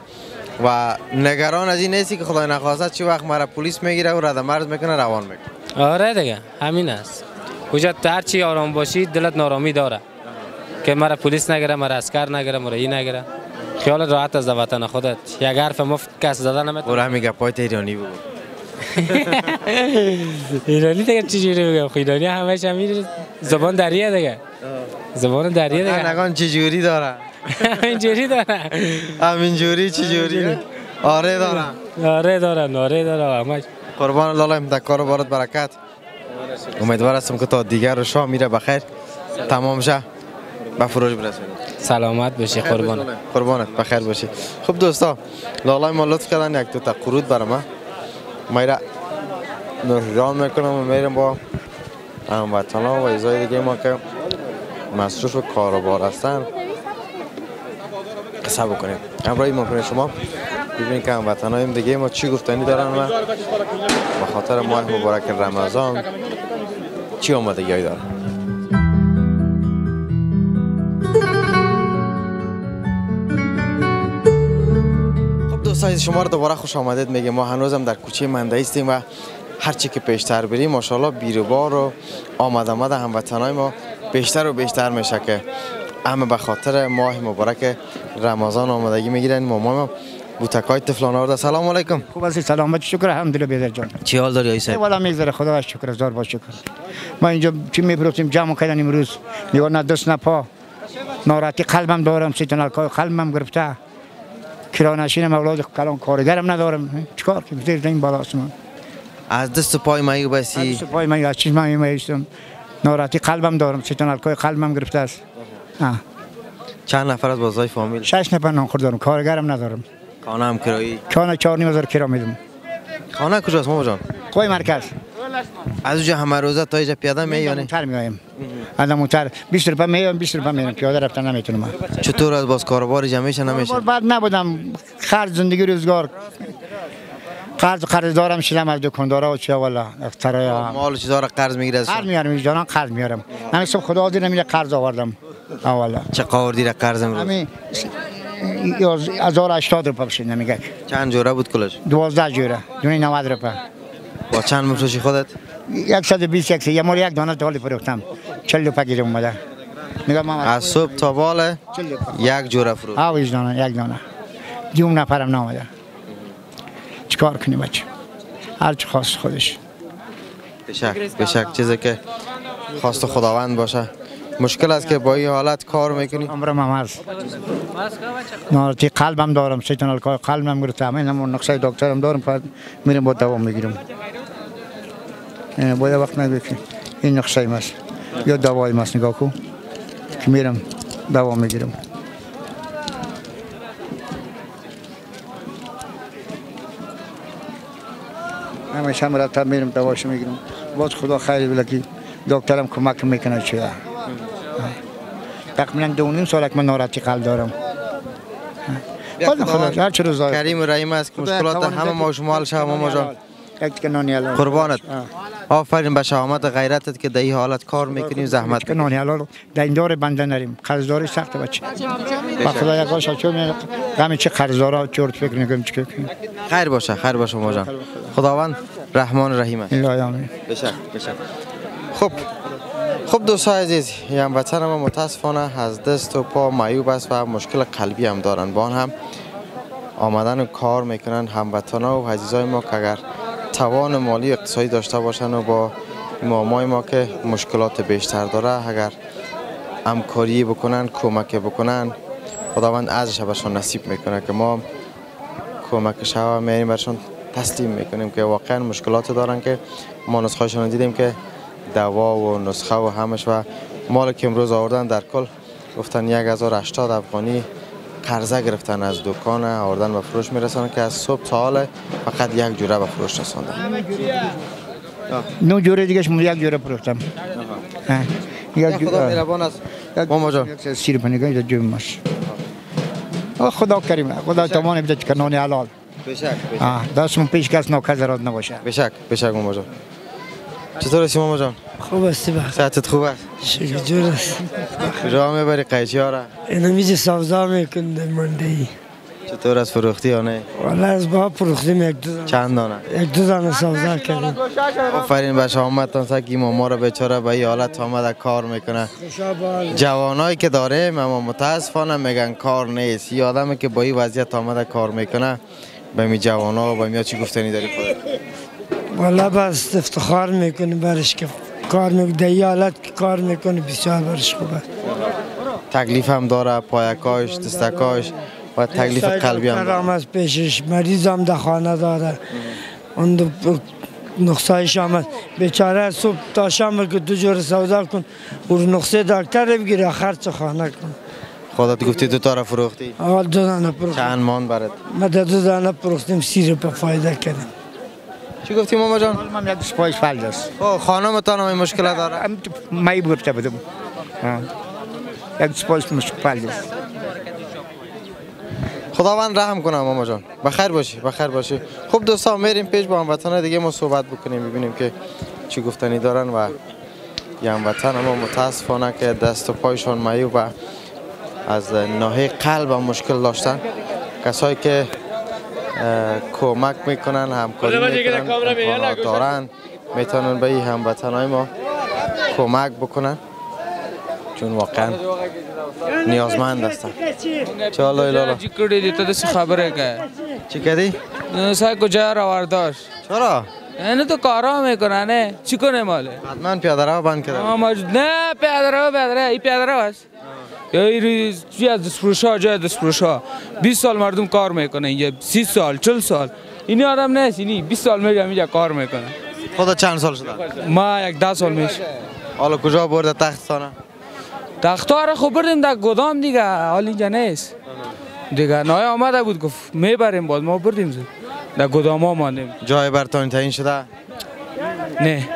Speaker 1: و نگران از این نیستی که خدای نخواسته چی وقت مرا پلیس می‌گیره و رد مرز می‌کنه روان می‌کنه.
Speaker 3: آره دیگه همین است. کجا هر چی آرام باشی دلت نارامی داره. که مرا پلیس نگیره مرا اسکر نگیره مرا این نگیره. خیال راحت از وطن خودت. یک حرف مفت کس زدن نمی‌تونه.
Speaker 1: برو همین گپای ایرانی بگو.
Speaker 3: ایرانی دیگه چجوری بگم؟ خب ایرانی همش همین زبان دریه دیگه. زبان دریه دیگه.
Speaker 1: نگان چه جوری داره
Speaker 3: اینجوری داره
Speaker 1: همین جوری آره داره
Speaker 3: آره داره آره داره همش
Speaker 1: قربان لالا در کار بارت برکت. امیدوار هستم که تا دیگر رو شاه میره بخیر. تمام شه. به فروش برسونی
Speaker 3: سلامت باشی قربان.
Speaker 1: قربانت بخیر باشی. خب دوستا لالای ما لطف کردن یک دو تا قرود برام میره نوشیدان می‌کنم و میرم با هموطن ها و ایزای دیگه ما که مصروف کاروبار هستن قصه بکنیم همراهی ما شما ببینید که هموطن هایم دیگه ما چی گفتنی دارن و به خاطر ماه مبارک رمضان چی آمدگی دارن دوستان شما رو دوباره خوش آمدید. میگه ما هنوزم در کوچه منده ایستیم و هرچی که پیشتر بریم ماشاءالله بیروبار و آمد آمد هموطنای ما بیشتر و بیشتر میشه که اما به خاطر ماه مبارک رمضان آمدگی می‌گیرن. ما ما بوتکای تفلان آورده. سلام علیکم.
Speaker 10: خوب است سلامت شکر. الحمدلله بیدر جان.
Speaker 1: چی حال داری آیسه
Speaker 10: والا میگذره. خدا شکر. هزار با شکر. ما اینجا چی میپروسیم جمع کردن امروز. نگاه نه دست نه پا. ناراحتی قلبم دارم. سیتن قلبم گرفته. کرانشینم اولاد کلان کارگرم ندارم. چیکار کنم زیر این بالا آسمان.
Speaker 1: از دست پای مایو بسی
Speaker 10: دست پای من از چیز من میستم ناراحتی قلبم دارم. سیتن الکای قلبم گرفته است. آه.
Speaker 1: چند نفر از بازای فامیل؟
Speaker 10: شش نفر نانخور دارم. کارگرم ندارم.
Speaker 1: خانه هم کرایی؟
Speaker 10: کانه چهار نیم هزار کرا میدم.
Speaker 1: خانه کجاست ماما جان؟
Speaker 10: کوی مرکز.
Speaker 1: از اونجا همه روزه تا اینجا پیاده می یا نه؟
Speaker 10: موتر میایم آدم موتر 20 روپیه میام 20 روپیه میرم پیاده رفتن نمی‌تونم.
Speaker 1: چطور از باز کاروبار جمعیش نمیشه
Speaker 10: بعد نبودم. خرج زندگی روزگار. قرض قرض دارم شدم از دکاندارا و چه والا اختراع
Speaker 1: مال چیزا را قرض می‌گیره از
Speaker 10: قرض میارم اینجا قرض میارم همین صبح خدا دیر نمیره قرض آوردم. اولا
Speaker 1: چه قاردی را قرض امروز
Speaker 10: همین 1080 روپیه بشه نمیگه.
Speaker 1: چند جوره بود کلش
Speaker 10: 12 جوره. دونی 90 روپیه
Speaker 1: با چند میفروشی خودت؟
Speaker 10: 120 یک یه مال یک دانه تالی فروختم. 40 روپیه گیرم اومده. ماما
Speaker 1: از صبح تا بالا یک جوره فروش
Speaker 10: ها ویش دانه یک دانه. دیوم نفرم نامده. چیکار کنی بچه؟ هر چی خواست خودش.
Speaker 1: بشک بشک. چیزی که خواست خداوند باشه. مشکل است که با این حالت کار می‌کنی.
Speaker 10: عمرم هم هست نارتی قلبم دارم الکای قلبم گرفته. همین همون نقشه دکترم دارم. بعد میرم با دوام می‌گیرم. باید وقت نگه این نقشه ایم است یا دوای است نگاه کن که میرم دوام می‌گیرم. همیشه مرتب میرم دواشو می‌گیرم. باز خدا خیلی بلکی دکترم کمک می‌کنه چیه تقریبا دو نیم سال من ناراحتی قلب دارم. خدا خدا هر چه روزا
Speaker 1: کریم و رحیم است که مشکلات همه ما شما حل شما ماما جان قربانت. آفرین به شهامت غیرتت که در این حالت کار می‌کنی و زحمت
Speaker 10: که نانی حلال در این دور بنده نریم. قرضداری سخت بچه. با خدا یک باشه چون غم چه قرضدارا چرت فکر نگم چه کنیم
Speaker 1: خیر باشه خیر باشه ماما جان. خداوند رحمان رحیم است بشک بشک خب خب دوستای عزیز ما متاسفانه از دست و پا معیوب است و مشکل قلبی هم دارن. با هم آمدن و کار می‌کنن هموطن و عزیزای ما که اگر توان مالی اقتصادی داشته باشن و با مامای ما که مشکلات بیشتر داره اگر همکاری بکنن کمک بکنن خداوند ازش بهشون نصیب می‌کنه که ما کمک شوا میریم برشون تسلیم می‌کنیم که واقعا مشکلات دارن که ما نسخهشون دیدیم که دوا و نسخه و همش و مال که امروز آوردن در کل گفتن 1080 افغانی قرضه گرفتن از دکان آوردن به فروش می‌رسن که از صبح تا حال فقط یک جوره به فروش رساندن
Speaker 10: نو جوره دیگه شما یک جوره فروختم. یک
Speaker 1: است. ماما جان.
Speaker 10: سیر پنیگاه اینجا جوم ماش. خدا کریم. خدا تمام بده که نان حلال.
Speaker 1: بشک
Speaker 10: دستمون پیش کس نوکر زراد نباشه.
Speaker 1: بشک بشک ماما جان. چطور هستی ماما جان
Speaker 11: خوب هستی با
Speaker 1: صحتت خوب است
Speaker 11: شکر جور است.
Speaker 1: کجا می‌بری؟ قیچی ها را؟
Speaker 11: اینا میجه سوزا میکن در منده ای
Speaker 1: چطور از فروختی یا نه؟
Speaker 11: والا از با پروختیم یک دو دانه.
Speaker 1: چند دانه؟
Speaker 11: یک دو دانه سوزا کردیم.
Speaker 1: آفرین به شامتان سکی ماما را بیچاره به این حالت آمده کار می‌کنه جوانایی که داریم اما متاسفانه میگن کار نیست. یه آدمی که با این وضعیت آمده کار می‌کنه به می جوانا و به می چی گفتنی داری خودت؟
Speaker 11: والا بس افتخار می‌کنیم برش که کار می‌کنه در حالت که کار می‌کنه بسیار برش خوبه.
Speaker 1: تکلیف هم داره پایکاش دستکاش و تکلیف قلبی هم
Speaker 11: هم از پیشش مریض هم در خانه داره. اون دو هم هست. بیچاره صبح تا شام که دو جور سودا کن او نقصه دکتر بگیره خرچ خانه کن.
Speaker 1: خودت گفتی دو تا را فروختی؟
Speaker 11: آه دو دانه پروختیم
Speaker 1: چند مان برات؟
Speaker 11: ما دو دانه پروختیم سی روپه فایده کردیم.
Speaker 1: چی گفتی ماما جان؟
Speaker 10: من یک سپایش فلد است
Speaker 1: خانم تان هم مشکل داره.
Speaker 10: مایی گفته بودم. یک سپایش مشکل فلد است
Speaker 1: خداوند رحم کنه ماما جان. بخیر باشی بخیر باشی. خب دوستان میریم پیش با هموطنان دیگه. ما صحبت بکنیم ببینیم که چی گفتنی دارن و یه هموطن ما متاسفانه که دست و پایشان معیوب و از ناحیه قلب هم مشکل داشتن. کسایی که کمک می‌کنن همکاری می‌کنن امکانات دارن می‌تونن به این هموطنهای ما کمک بکنن. چون واقعا نیازمند هستن. چالو لالا
Speaker 12: چی کردی دی تو دست خبره که؟
Speaker 1: چی کردی؟
Speaker 12: سای کجا رو
Speaker 1: چرا؟
Speaker 12: اینو تو کارا می‌کنه نه چی کنه ماله
Speaker 1: حتما پیاده رو بند کرده.
Speaker 12: نه پیاده رو این پیاده رو هست این چی از دست فروش ها جای دست فروش ها 20 سال مردم کار می‌کنه اینجا 30 سال 40 سال اینی آدم نیست اینی 20 سال میگم اینجا کار می‌کنه
Speaker 1: خدا چند سال شده؟
Speaker 12: ما یک 10 سال میشه
Speaker 1: حالا کجا برده تختانه؟
Speaker 12: تختار خوب بردیم در گدام دیگه حال اینجا نیست دیگه نای آمده بود گفت می‌بریم باز ما بردیم زود در گدام ها ماندیم.
Speaker 1: جای برتان تعیین شده؟
Speaker 12: نه.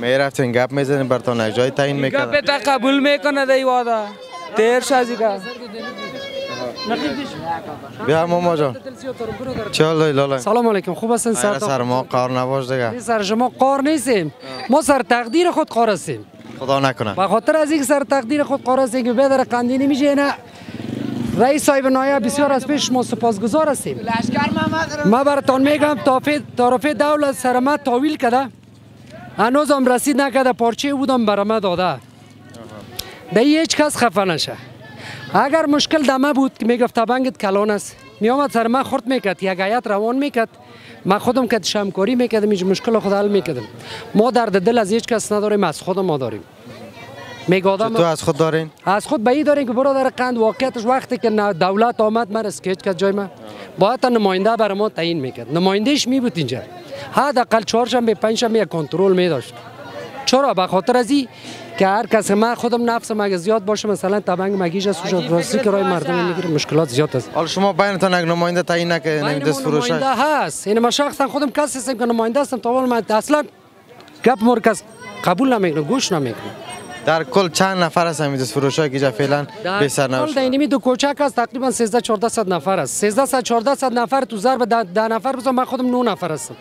Speaker 1: می‌رفتین گپ می‌زنین برتان یک جای تعیین می‌کرد
Speaker 12: گپ تا قبول می‌کنه دی وادا. تیر شازی کا
Speaker 1: بیا ماما جان. چالو لالا.
Speaker 7: سلام علیکم خوب هستین؟
Speaker 1: سر
Speaker 7: سر
Speaker 1: سر ما قار نباش دیگه.
Speaker 7: سر شما قار نیستیم. ما سر تقدیر خود قار هستیم.
Speaker 1: خدا نکنه.
Speaker 7: به خاطر از اینکه سر تقدیر خود قرار هستیم که بدر قندی نمیشه نه رئیس صاحب نایه بسیار از پیش ما سپاسگزار هستیم. ما براتون میگم طرف دولت سر ما تاویل کده هنوز هم رسید نکده پارچه بودم بر ما داده. ده هیچ کس خفه نشه. اگر مشکل دمه بود که می‌گفت تبنگت کلان است میامد سر ما خورد می‌کرد یک روان می‌کرد. ما خودم که شمکاری می‌کردم اینجا مشکل خود حل می‌کردم. ما درد دل از هیچ کس نداریم از خود ما داریم. میگادم
Speaker 1: تو از خود دارین؟
Speaker 7: از خود به این داریم که برادر قند واقعیتش وقتی که دولت آمد من اسکیچ کرد جای من. باید تا نماینده برای ما تعیین می‌کرد. نمایندهش می بود اینجا. حداقل چهارشنبه پنجشنبه یک کنترل می داشت. چرا؟ به خاطر از این که هر کس من خودم نفسم اگه زیاد باشه مثلا تبنگ مگیش از سوشال راستی که رای مردم می‌گیره مشکلات زیاد است
Speaker 1: حالا شما بینتون یک نماینده تعیین نکردین دست فروش
Speaker 7: نماینده هست. این ما شخصا خودم کسی هستم که نماینده هستم تا من اصلا گپ مرکز قبول نمی‌کنه گوش نمی‌کنه
Speaker 1: در کل چند نفر هست همین دست فروش که فعلا به سر نوشته
Speaker 7: اینمی دو کوچک است تقریبا 13 14 صد نفر است 13 صد 14 صد نفر تو ضرب ده, ده نفر بزن من خودم 9 نفر هستم.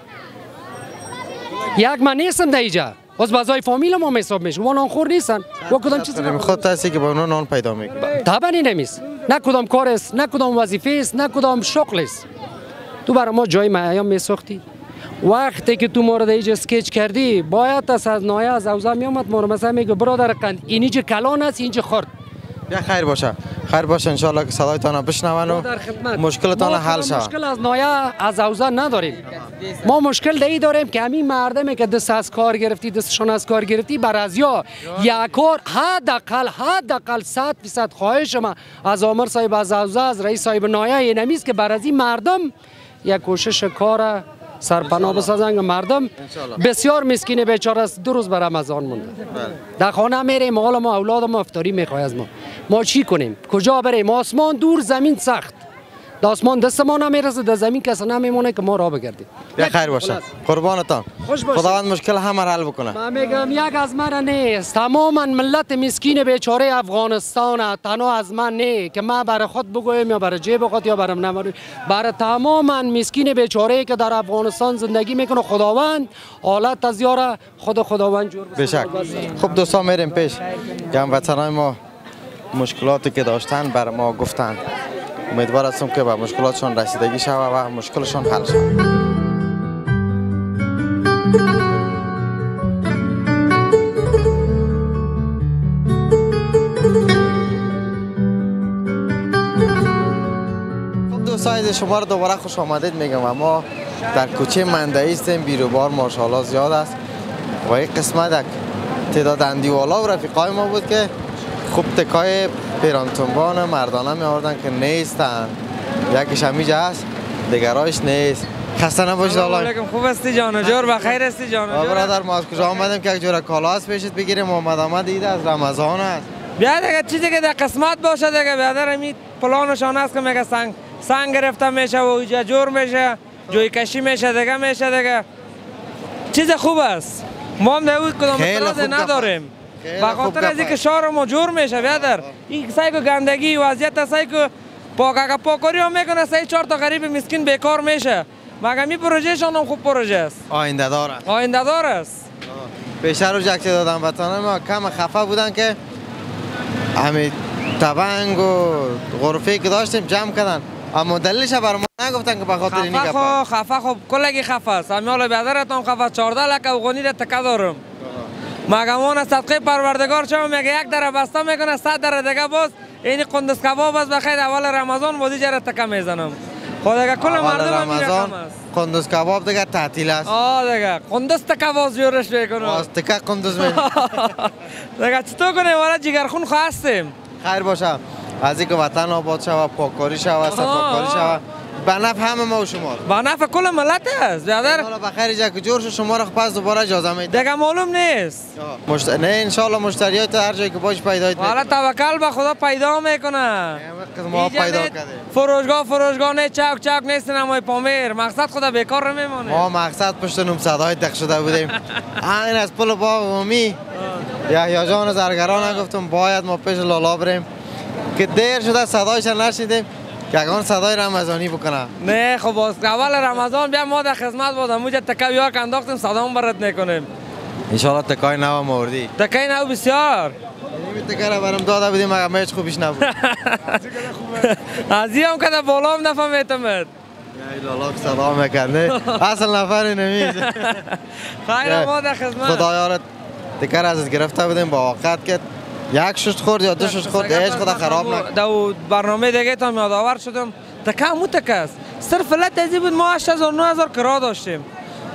Speaker 7: یک من نیستم در اینجا. باز بازای فامیل ما حساب میشه. و نانخور نیستن. و کدام چیزی
Speaker 1: خود هستی که با اونو نان پیدا می‌کنه.
Speaker 7: طبعا نمیست. نه کدام کار است نه کدام وظیفه است نه کدام شغل است. تو برای ما جای معیام میساختی. وقتی که تو مورد ایج اسکیچ کردی باید از از نایه از اوزا میامد ما رو. مثلا میگه برادر قند. اینجا کلان است اینجا خرد.
Speaker 1: بیا خیر باشه. خیر باشه انشالله که صدایتان بشنون و مشکلتان حل شود
Speaker 7: مشکل از نایه از اوزا نداریم. ما مشکل دی داریم که همین مردمی که دست از کار گرفتی دستشان از کار گرفتی بر از یا. یک کار حداقل حداقل 100 درصد خواهش ما از عمر صاحب از اوزا از رئیس صاحب نایه این که بر از این مردم یک کوشش کار سرپناه بسازن که مردم. بسیار مسکین بیچاره است. دو روز بر رمضان مونده. در خانه میریم حالا ما اولاد ما افطاری می‌خواه از ما. ما چی کنیم؟ کجا بریم؟ آسمان دور زمین سخت. د آسمان دست ما نمی‌رسه در زمین کس نمیمونه که ما را بگردیم.
Speaker 1: خیر باشه. قربانتان.
Speaker 7: خوش باشه.
Speaker 1: خداوند مشکل همه حل بکنه.
Speaker 7: من میگم یک از من نیست. تماما ملت مسکین بیچاره افغانستان تنها از من نه که من برای خود بگویم یا برای جیب خود یا برای نماری برای تماما مسکین بیچاره که در افغانستان زندگی می‌کنه. خداوند حالت از یاره خود خداوند جور
Speaker 1: بشک. خب دوستان میریم پیش. هموطنان ما مشکلاتی که داشتن بر ما گفتن امیدوار هستم که به مشکلاتشان رسیدگی شود و مشکلشان حل شود. خب دوستان شما رو دوباره خوش آمدید میگم. و ما در کوچه منده هستیم بیروبار ماشاءالله زیاد است و این قسمت تعداد اندیوالا و رفیقای ما بود که خوب تکای پیرانتونبان مردانه می آوردن که نیستن. یکیش همیجا هست دیگرایش نیست. خسته نباشید
Speaker 4: سلام علیکم. خوب هستی جان جور؟ بخیر هستی جان جور؟
Speaker 1: برادر ما از کجا آمدیم که یک جور کالا هست پیشت بگیریم؟ محمد آمد ایده از رمضان است.
Speaker 4: بیا دیگه چیزی که در قسمت باشه دیگه بیادر امی پلانشان هست که میگه سنگ سنگ گرفته میشه و جور میشه جوی کشی میشه دیگه میشه دیگه. چیز خوب است. ما هم در کدام نداریم. به خاطر از اینکه شهر ما جور میشه بیادر این سعی گندگی وضعیت سعی که پاک پاکاری هم می‌کنه سعی چهار تا غریب مسکین بیکار میشه مگه می پروژه شان هم خوب پروژه است
Speaker 1: آینده دار است
Speaker 4: آینده دار است
Speaker 1: بیشتر رو جکت دادم وطنه ما کم خفه بودن که همین تبنگ و غرفه که داشتیم جمع کردن اما دلیلش بر ما نگفتن که بخاطر اینی
Speaker 4: خفه خو خفه خو کلگی خفه است همین حالا بیادرتان خفه 14 لک افغانی را تکه دارم مگمان از صدقه پروردگار شما میگه یک در بسته می‌کنه صد در دیگه باز. این قندس کباب است بخیر اول رمضان بازی جره تکه می‌زنم. خود دیگه کل مردم هم رقم است.
Speaker 1: قندوز کباب دیگه تعطیل است.
Speaker 4: آه دیگه. قندس تکه باز جورش می‌کنه
Speaker 1: باز تکه قندوز می
Speaker 4: دیگه چطور کنه والا جگرخون خو هستیم
Speaker 1: خیر باشه. از اینکه وطن آباد شود پاککاری شود صفاکاری
Speaker 4: آه.
Speaker 1: به نفع همه ما و شما.
Speaker 4: با نفع کل ملت است برادر.
Speaker 1: حالا بخیر اینجا که جور شما را پس دوباره اجازه میده
Speaker 4: دیگه معلوم نیست.
Speaker 1: مشت... نه انشالله مشتریات هر جایی که باش پیدا
Speaker 4: حالا توکل به خدا پیدا می‌کنه.
Speaker 1: ما پیدا کردیم
Speaker 4: فروشگاه فروشگاه نه چاک چاک نیست نمای پامیر. مقصد خدا بیکار نمیمونه
Speaker 1: ما مقصد پشت نوم صدای دق شده بودیم. این از پل باغ عمومی. یا جان زرگران گفتم باید ما پیش لالا بریم. که دیر شده صدایش نشیدیم که اگان صدای رمضانی بکنه.
Speaker 4: نه خب اول رمضان بیا ما در خدمت بودم. موجه تکه که انداختیم صدام برد نکنیم.
Speaker 1: انشالله تکای نو موردی
Speaker 4: تکه نه بسیار.
Speaker 1: این تکه را برم داده بودیم مگه میچ خوبیش نبود؟
Speaker 4: از هم که در بالا هم نفهمیتمت
Speaker 1: ای لالا که صدا می‌کنه. اصل نفر نمیز.
Speaker 4: خیر ما در خدمت.
Speaker 1: خدا یارت تکه را ازت گرفته بودیم با وقت که یک شش خورد یا دو شش خورد هیچ خدا خراب نکن
Speaker 4: دو برنامه دیگه تا یادآور شدم تکه همو تکه است صرف علت ازی بود ما 8000 9000 کرا داشتیم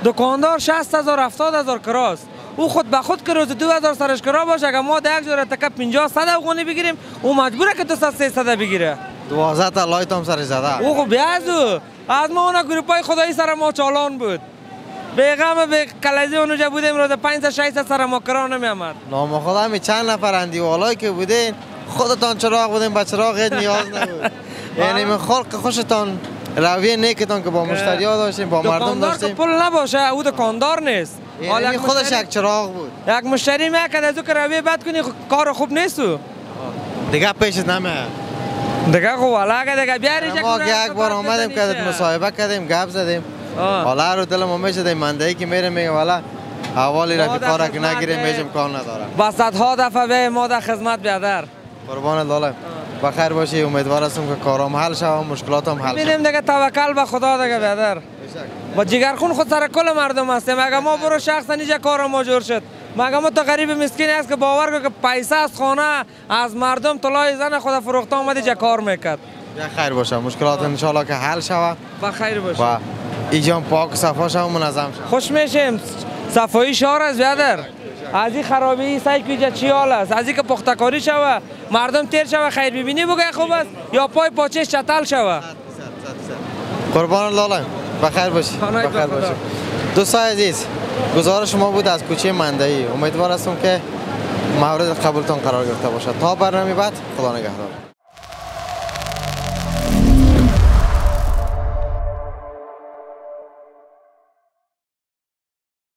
Speaker 4: دکاندار 60000 70000 کراست او خود به خود که روز 2000 سرش کرا باشه اگه ما در یک جور تکه 50 100 افغانی بگیریم او مجبوره که 200 300 بگیره
Speaker 1: دوازده تا لایت هم سر زده
Speaker 4: او خب بیازو از ما اون گروپای خدایی سر ما چالان بود بیغم به کلزی اونجا بودیم روز 500 600 سر ما کرا نمی آمد
Speaker 1: نام خدا همی چند نفر اندیوالایی که بودین خودتان چراغ بودین به چراغ نیاز نبود. یعنی من خلق خوشتان رویه نیکتان که با مشتری ها داشتیم با مردم داشتیم.
Speaker 4: پول نباشه او دکاندار نیست.
Speaker 1: یعنی خودش یک چراغ بود.
Speaker 4: یک مشتری می‌کرد از او که رویه بد کنی کار خوب نیست.
Speaker 1: دیگه پیشت نمیه
Speaker 4: دیگه خب والا اگه دیگه بیاریش
Speaker 1: ما یک بار آمدیم که مصاحبه کردیم گپ زدیم. حالا رو دل ما میشه دیم. منده که میره میگه والا حوالی را که
Speaker 4: در
Speaker 1: کار که
Speaker 4: ہے.
Speaker 1: هیچ امکان نداره
Speaker 4: با صدها دفعه به ما در خدمت بیادر
Speaker 1: قربان لاله بخیر باشی امیدوار هستم که کارام حل شود و مشکلاتم حل شود.
Speaker 4: ببینیم دیگه توکل به خدا دیگه بیادر با جگرخون خود سر کل مردم هستیم. اگه ما برو شخصا اینجا کار ما جور شد؟ مگه ما تو غریب مسکین است که باور کن که پیسه از خانه از مردم طلای زن خود فروخته آمد اینجا کار می‌کرد؟
Speaker 1: خیر باشه مشکلات انشالله که حل
Speaker 4: با خیر باشه
Speaker 1: ایجان پاک صفا و منظم شود
Speaker 4: خوش میشیم. صفایی شهر است بیادر. از این خرابی سعی که اینجا چی حال است؟ از این که پختکاری شوه مردم تیر شوه خیر ببینی بگه خوب است یا پای پاچه چتل شوه.
Speaker 1: قربان لاله بخیر باشی. بخیر. باشی. دوستان عزیز گزارش ما بود از کوچه مندهی امیدوار هستم که مورد قبولتان قرار گرفته باشد. تا برنامه بعد خدا نگهدار.